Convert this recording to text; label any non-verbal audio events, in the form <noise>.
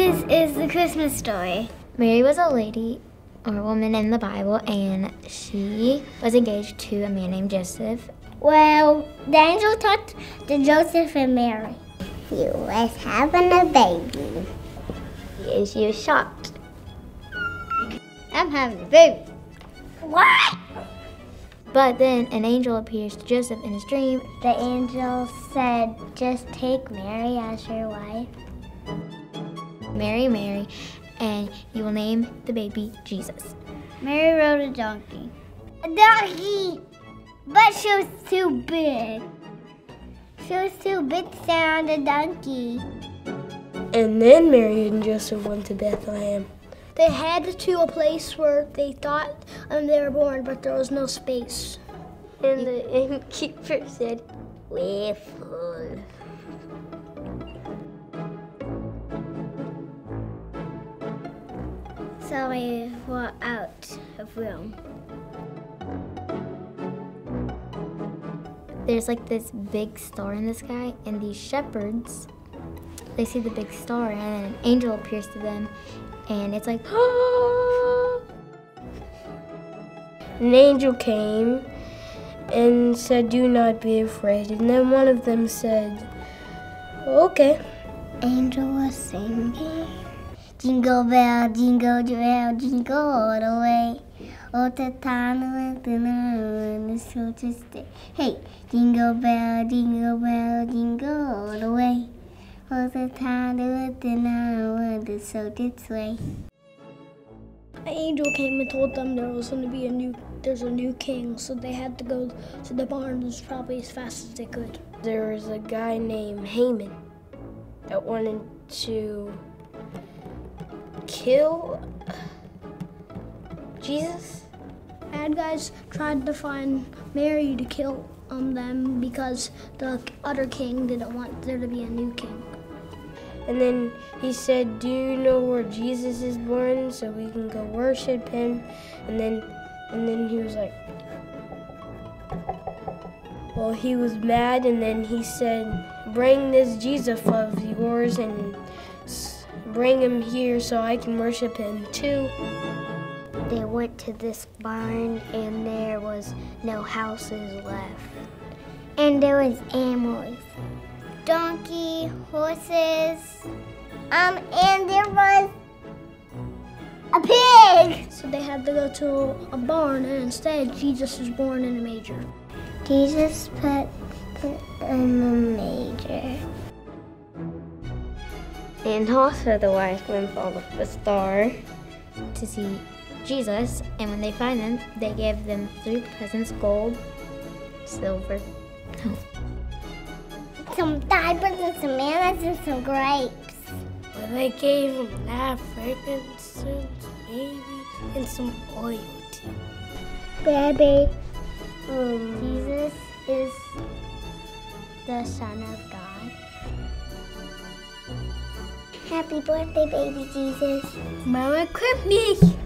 is the Christmas story? Mary was a lady or a woman in the Bible, and she was engaged to a man named Joseph. Well, the angel talked to Joseph and Mary. He was having a baby. And she was shocked. I'm having a baby. What? But then an angel appears to Joseph in his dream. The angel said, just take Mary as your wife. Mary, Mary, and you will name the baby Jesus. Mary rode a donkey. A donkey! But she was too big. She was too big to stand on a donkey. And then Mary and Joseph went to Bethlehem. They had to a place where they thought um, they were born, but there was no space. And the innkeeper said, We're full. So we were out of room. There's like this big star in the sky, and these shepherds, they see the big star, and an angel appears to them, and it's like, <gasps> An angel came and said, Do not be afraid. And then one of them said, Okay. Angel was singing. Jingle bell, jingle bell, jingle all the way. All the time of the night is so to stay. Hey, jingle bell, jingle bell, jingle all the way. All the time of the night is so this way. An angel came and told them there was going to be a new, there's a new king, so they had to go to the barns probably as fast as they could. There was a guy named Haman that wanted to kill Jesus. Bad guys tried to find Mary to kill um, them because the other king didn't want there to be a new king. And then he said, Do you know where Jesus is born so we can go worship him? And then and then he was like Well he was mad and then he said, Bring this Jesus of yours and bring him here so I can worship him too. They went to this barn and there was no houses left. And there was animals. Donkey, horses. Um, and there was a pig. So they had to go to a barn, and instead, Jesus was born in a manger. Jesus put in the manger. And also the wise men followed the star to see Jesus. And when they find them, they give them three presents gold, silver. Some diapers and some bananas and some grapes. Well, they gave him that frankincense, maybe, and some oil too. Baby, um, Jesus is the Son of God. Happy birthday, baby Jesus. Merry Christmas!